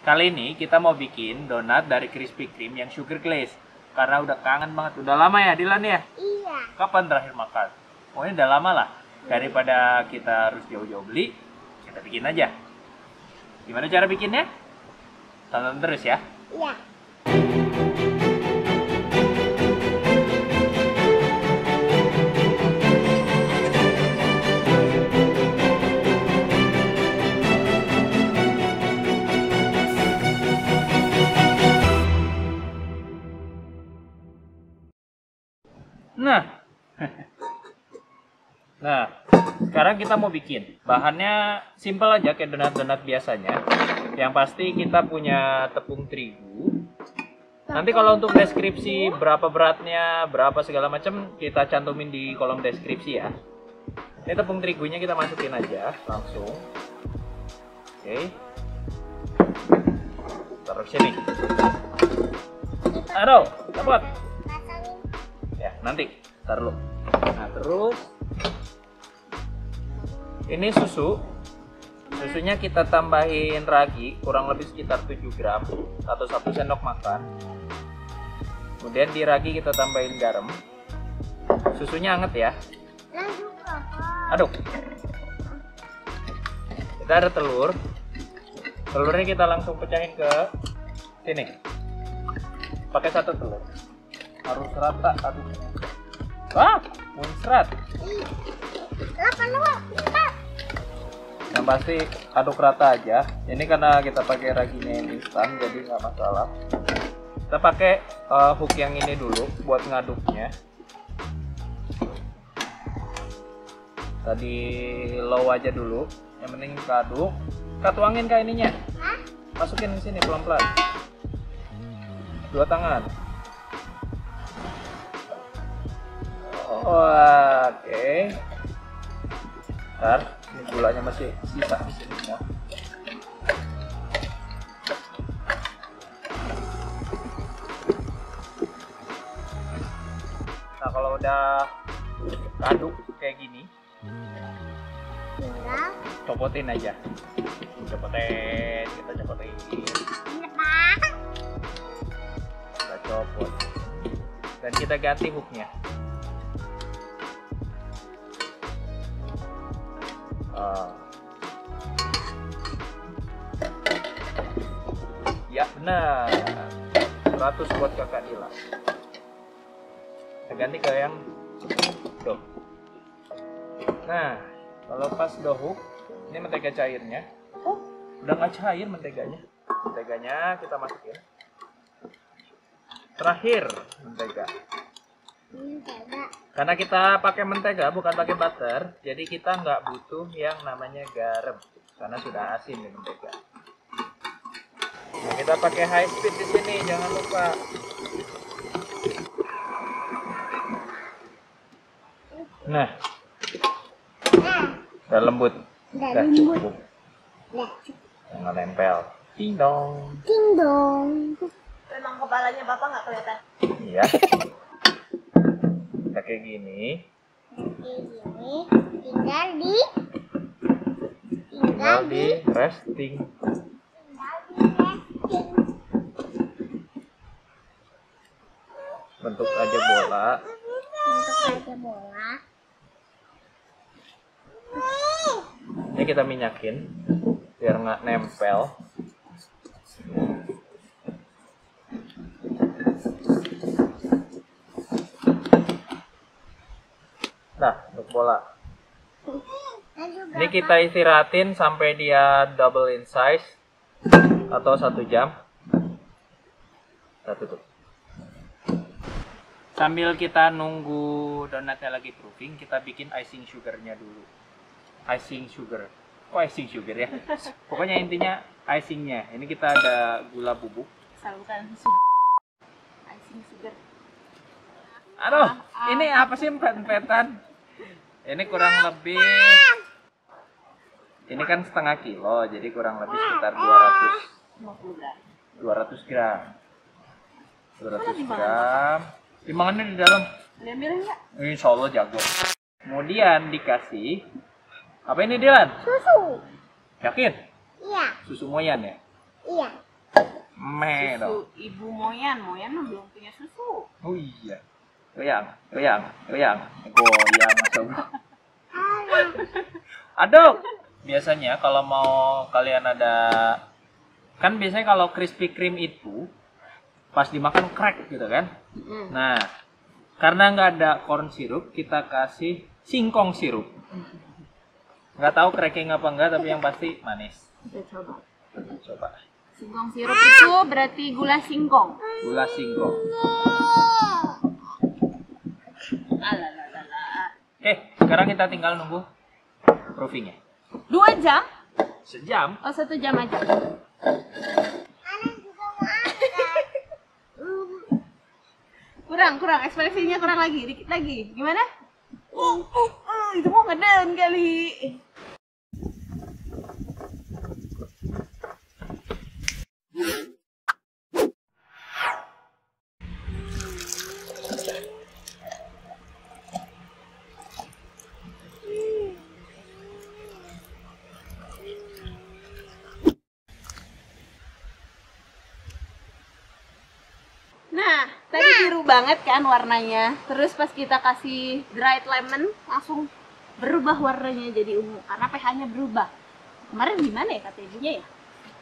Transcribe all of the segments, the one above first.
Kali ini kita mau bikin donat dari Krispy Kreme yang sugar glaze. Karena udah kangen banget. Udah lama ya Dilan ya? Iya. Kapan terakhir makan? Pokoknya udah lama lah. Daripada kita harus jauh-jauh beli, kita bikin aja. Gimana cara bikinnya? Tonton terus ya. Iya. Kita mau bikin. Bahannya simple aja kayak donat-donat biasanya. Yang pasti kita punya tepung terigu. Nanti kalau untuk deskripsi berapa beratnya, berapa segala macam kita cantumin di kolom deskripsi ya. Ini tepung terigunya kita masukin aja langsung. Oke. Taruh sini. Aduh, dapat. Ya, nanti. Taruh dulu. Nah, terus ini susu. Susunya kita tambahin ragi kurang lebih sekitar 7 gram atau 1 sendok makan. Kemudian di ragi kita tambahin garam. Susunya anget ya. Aduk. Kita ada telur. Telurnya kita langsung pecahin ke sini. Pakai satu telur. Harus rata aduk. Wah, muncrat. Delapan dua. Yang pasti aduk rata aja. Ini karena kita pakai raginya yang instan, jadi nggak masalah. Kita pakai eh, hook yang ini dulu buat ngaduknya. Tadi low aja dulu. Yang penting kita aduk. Kita tuangin ke ininya. Masukin ke sini pelan-pelan. Dua tangan. Oke. Ntar, ini gulanya masih sisa di sini semua. Nah, kalau udah aduk kayak gini, Tinggal. copotin aja. Copotin, kita copotin. Empat. kita copot dan kita ganti hooknya Ah. ya benar. 100 buat kakak Dila. Kita ganti ke yang doh. Nah kalau pas doh hook ini mentega cairnya. Oh. Udah nggak cair menteganya. Menteganya kita masukin. Terakhir. Karena kita pakai mentega bukan pakai butter jadi kita nggak butuh yang namanya garam. Karena sudah asin di mentega. Nah, kita pakai high speed di sini jangan lupa. Nah udah lembut. Udah udah lembut. cukup. Jangan nempel. Ding dong. Ding dong. Memang kepalanya bapak nggak kelihatan. iya Kita kayak gini gini. Tinggal di. Tinggal di. resting Tinggal di resting. bentuk aja bola Untuk aja bola. ini kita minyakin biar nggak nempel nah untuk bola. Ini kita istirahatin sampai dia double in size atau satu jam. Kita tutup. Sambil kita nunggu donatnya lagi proofing kita bikin icing sugarnya dulu. Icing sugar. Kok icing sugar ya? Pokoknya intinya icingnya. Ini kita ada gula bubuk. Salurkan sugar. Icing sugar. aduh ini apa sih empet-empetan ini kurang lebih ini kan setengah kilo jadi kurang lebih sekitar 200 50 gram. 200 gram 200 gram timbangannya di dalam Diambilin nggak? insya Allah jago kemudian dikasih apa ini Dilan susu. yakin Iya. susu moyan ya Iya. Me Susu dong. ibu Moyan. Moyan mah belum punya susu. Oh iya. Goyang, goyang, goyang, goyang sob. Aduk. Biasanya kalau mau kalian ada kan biasanya kalau Krispy Kreme itu pas dimakan crack gitu kan. Mm. Nah, karena nggak ada corn syrup, kita kasih singkong sirup. Nggak tahu cracking apa enggak, tapi yang pasti manis. Kita coba. Coba. Singkong sirup itu berarti gula singkong. Gula singkong. Oke, sekarang kita tinggal nunggu proofingnya. Dua jam? Sejam. Oh satu jam aja. Anak juga mau angkat. Kurang, kurang. Ekspresinya kurang lagi. Dikit lagi. Gimana? Uh, uh, uh, itu mau ngeden kali. Nah, tadi biru banget kan warnanya. Terus pas kita kasih dried lemon, langsung berubah warnanya jadi ungu karena pH-nya berubah. Kemarin gimana ya kata ibunya ya?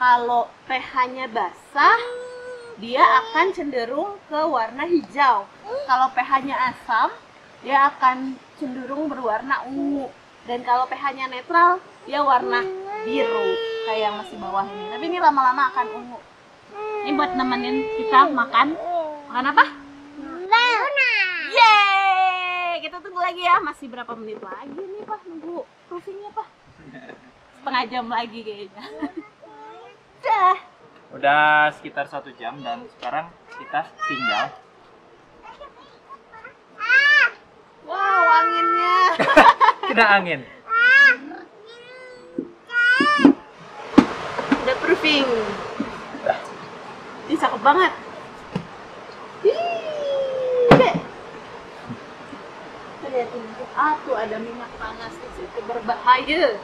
Kalau pH-nya basah, dia akan cenderung ke warna hijau. Kalau pH-nya asam, dia akan cenderung berwarna ungu. Dan kalau pH-nya netral, dia warna biru kayak yang masih bawah ini. Tapi ini lama-lama akan ungu. Ini buat nemenin kita makan. Makan apa? Lagi ya. Masih berapa menit lagi nih, Pak? Nunggu proofingnya, Pak? Setengah jam lagi kayaknya. Dah. Udah sekitar satu jam dan sekarang kita tinggal Wow, anginnya. kena angin. Udah proofing. Ih, cakep banget. Ih, deh. Lihat ini. Ah, tuh ada minyak panas di situ berbahaya.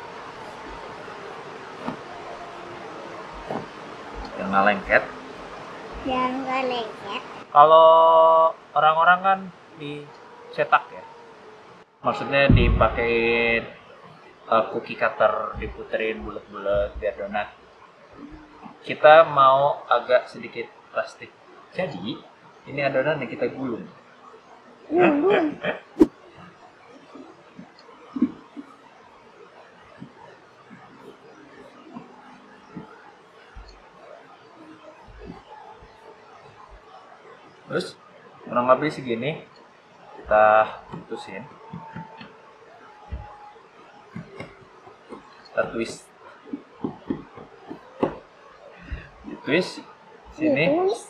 Jangan lengket. Jangan nggak lengket. Kalau orang-orang kan dicetak ya. Maksudnya dipakein uh, cookie cutter, diputerin bulat-bulat biar donat. Kita mau agak sedikit plastik. Jadi, ini adonan yang kita gulung. Terus kurang lebih segini kita putusin. Kita twist. Di twist sini. Tumis.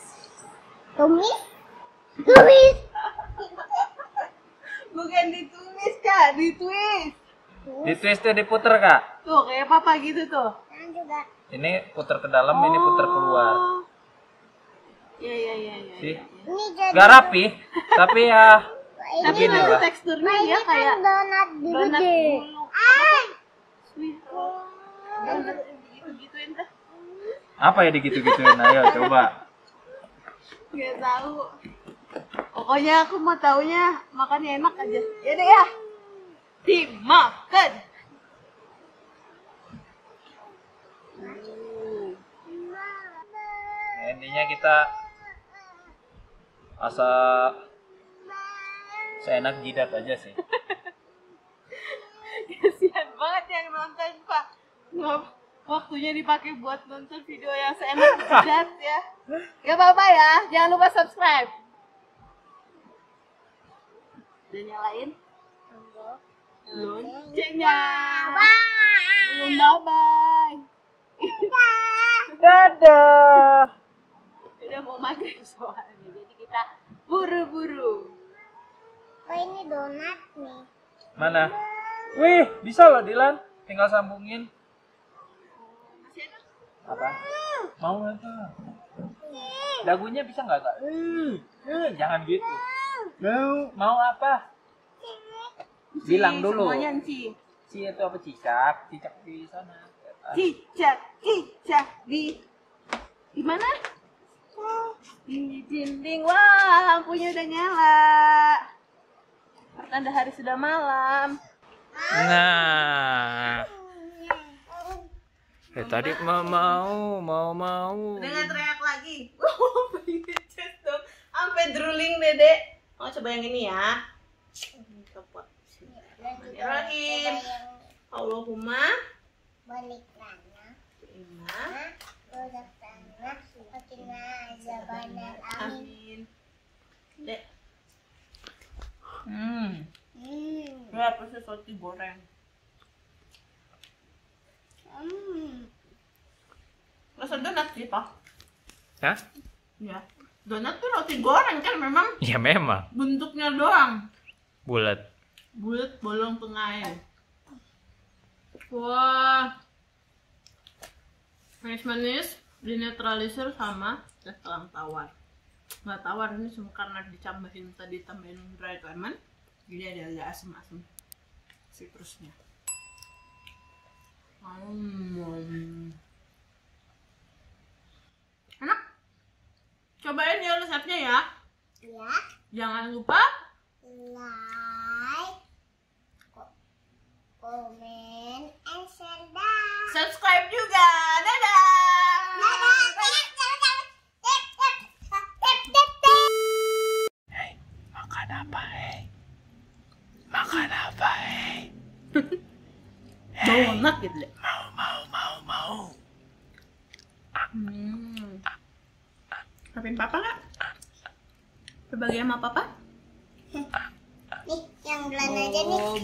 Tumis. Tumis. Bukan ditumis, Kak, ditwist. Di twist tuh diputer kak. Tuh, kayak papa gitu tuh. Ini puter ke dalam, ini puter keluar. Iya, iya, iya, iya. Sih. Ini jadi. Gak rapi, tapi ya Ini Tapi nanti lah. teksturnya dia kan kayak donat donat. Ah. Sweet roll. Donat gitu-gituin dah. Apa ya digitu-gituin? Ayo coba. Gak tahu. Pokoknya aku mau taunya makannya enak aja. Ya deh ya. Dimakan. Ya, intinya kita asa seenak jidat aja sih. Kasihan banget yang nonton pak. Ngap, waktunya dipakai buat nonton video yang seenak jidat ya. Gak apa-apa ya. Jangan lupa subscribe. Dan nyalain loncengnya. Belum bye-bye. Dadah. Udah mau maghrib soalnya. Kita buru-buru. Oh ini donat nih. Mana? Wih, bisa loh Dilan. Tinggal sambungin. Masih ada? Apa? Mau nggak Kak? Dagunya bisa nggak kak? Eh, eh, jangan gitu. Mau, mau apa? Bilang dulu. Semuanya Ci. Si itu apa cicak? Cicak di sana. Cicak, cicak di di mana? Di dinding wah lampunya udah nyala. Pertanda hari sudah malam. Nah. Eh tadi mau mau mau mau. dengan teriak lagi. Dong. Sampai drooling dede. Mau coba yang ini ya. Bismillahirrahmanirrahim. Allahumma. Balik tanah amin. Dek. Hmm. Hmm ya roti goreng? Hmm. Rasa donat sih pak. Hah? ya donat tuh roti goreng kan memang Ya memang. bentuknya doang. Bulat. bulat bolong tengahnya wah. Manis manis dinetralisir sama es talang tawar. Nggak tawar ini cuma karena dicambahin tadi tambahin dried lemon. Jadi ada agak asam asam citrusnya hmm. enak. Cobain ya resepnya ya. Ya jangan lupa like comment and share subscribe juga. Dadah. Berbagi sama papa? nih yang belan aja nih Oh,